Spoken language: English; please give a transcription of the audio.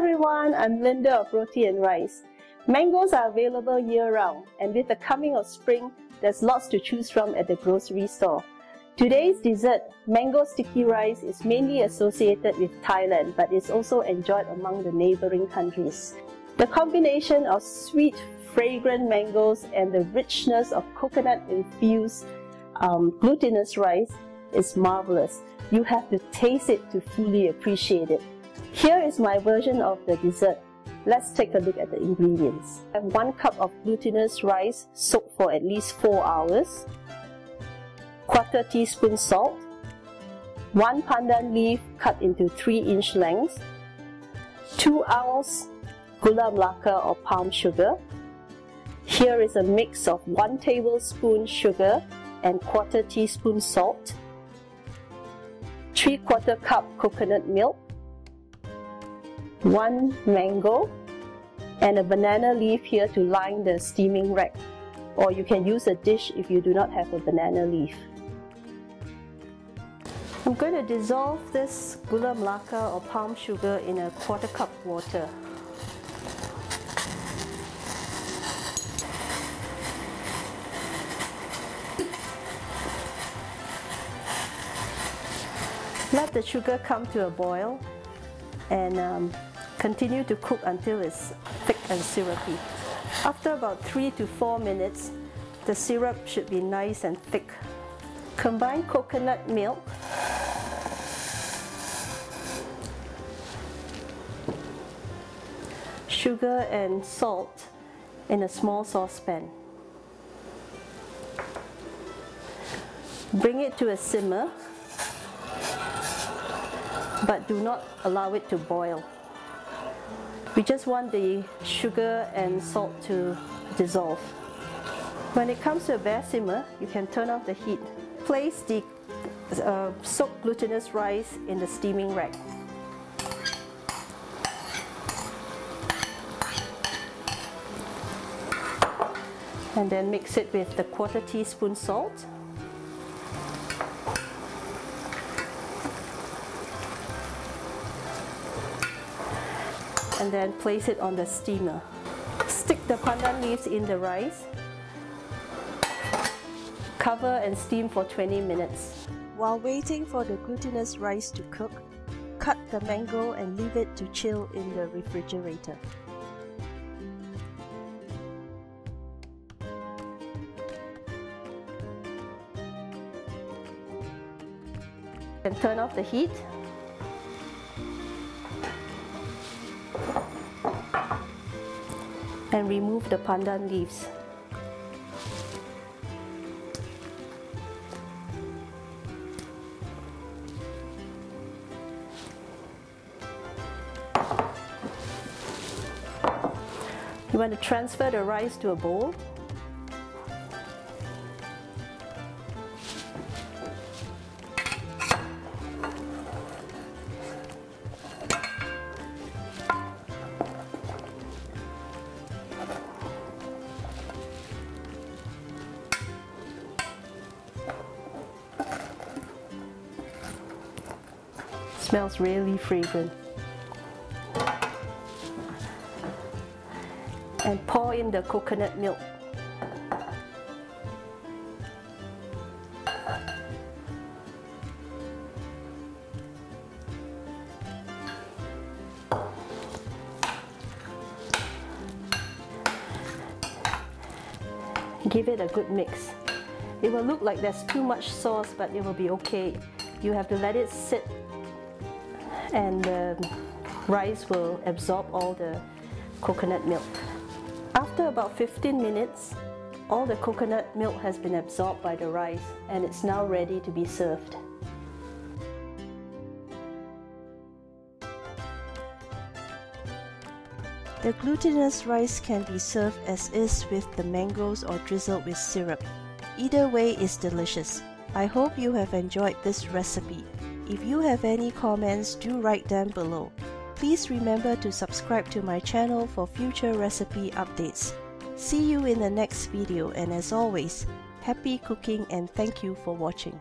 I'm Linda of Roti and Rice. Mangoes are available year-round and with the coming of spring, there's lots to choose from at the grocery store. Today's dessert, mango sticky rice, is mainly associated with Thailand but is also enjoyed among the neighboring countries. The combination of sweet, fragrant mangoes and the richness of coconut-infused um, glutinous rice is marvelous. You have to taste it to fully appreciate it. Here is my version of the dessert. Let's take a look at the ingredients. I have 1 cup of glutinous rice soaked for at least 4 hours, quarter teaspoon salt, 1 pandan leaf cut into 3 inch lengths, 2 ounce gula melaka or palm sugar. Here is a mix of 1 tablespoon sugar and quarter teaspoon salt, 3 quarter cup coconut milk, 1 mango, and a banana leaf here to line the steaming rack. Or you can use a dish if you do not have a banana leaf. I'm going to dissolve this gula melaka or palm sugar in a quarter cup water. Let the sugar come to a boil and um, continue to cook until it's thick and syrupy. After about 3 to 4 minutes, the syrup should be nice and thick. Combine coconut milk sugar and salt in a small saucepan. Bring it to a simmer but do not allow it to boil. We just want the sugar and salt to dissolve. When it comes to a bare simmer, you can turn off the heat. Place the uh, soaked glutinous rice in the steaming rack. And then mix it with the quarter teaspoon salt and then place it on the steamer. Stick the pandan leaves in the rice. Cover and steam for 20 minutes. While waiting for the glutinous rice to cook, cut the mango and leave it to chill in the refrigerator. And turn off the heat and remove the pandan leaves. You want to transfer the rice to a bowl Smells really fragrant. And pour in the coconut milk. Give it a good mix. It will look like there's too much sauce, but it will be okay. You have to let it sit and the rice will absorb all the coconut milk. After about 15 minutes, all the coconut milk has been absorbed by the rice and it's now ready to be served. The glutinous rice can be served as is with the mangoes or drizzled with syrup. Either way is delicious. I hope you have enjoyed this recipe. If you have any comments, do write them below. Please remember to subscribe to my channel for future recipe updates. See you in the next video and as always, happy cooking and thank you for watching.